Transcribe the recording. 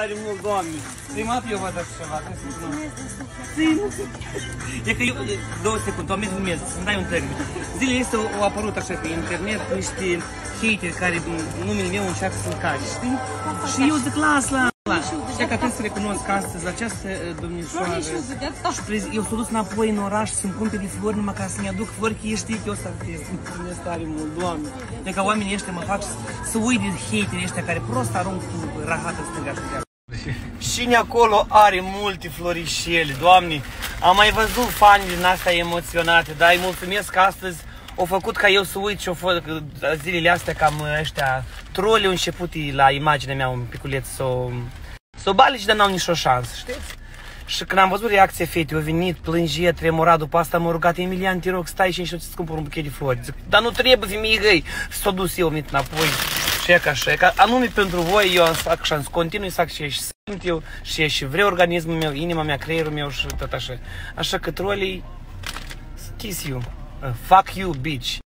tare mult, doamne. Prima dată eu văd așa ceva. trebuie să nu. E că eu, două secunde, doamne, filmez, să-mi dai un termen. Zilele este au apărut așa pe internet niște hateri care numele meu încearcă să-l cași, știi? Și eu zic, las, las, las. Și că trebuie să recunosc că astăzi această uh, domnișoară și prez- eu s-o dus înapoi în oraș să-mi cumpere flori numai ca să-mi aduc flori, că ei știi că eu să artist. Mulțumesc tare mult, doamne. E că oamenii ăștia mă fac să- să uit de haterii ăștia care prost arunc cu rahată stânga și dreapta. Cine acolo are multe florișele, doamne. Am mai văzut fani din astea emoționate, dar îi mulțumesc că astăzi au făcut ca eu să uit și au fost zilele astea cam ăștia troli au început la imaginea mea un piculeț să o, să o balici, dar n-au nicio șansă, știți? Și când am văzut reacția fetei, a venit, plângea, tremura, după asta m-a rugat, Emilian, te rog, stai și să-ți cumpăr un buchet de flori. Zic, dar nu trebuie, femeie găi. S-a dus eu, venit înapoi, și ca și ca, anume pentru voi, eu am să fac și am să continui să fac și și simt eu, și și vreau organismul meu, inima mea, creierul meu și tot așa. Așa că trolii, kiss you, uh, fuck you, bitch.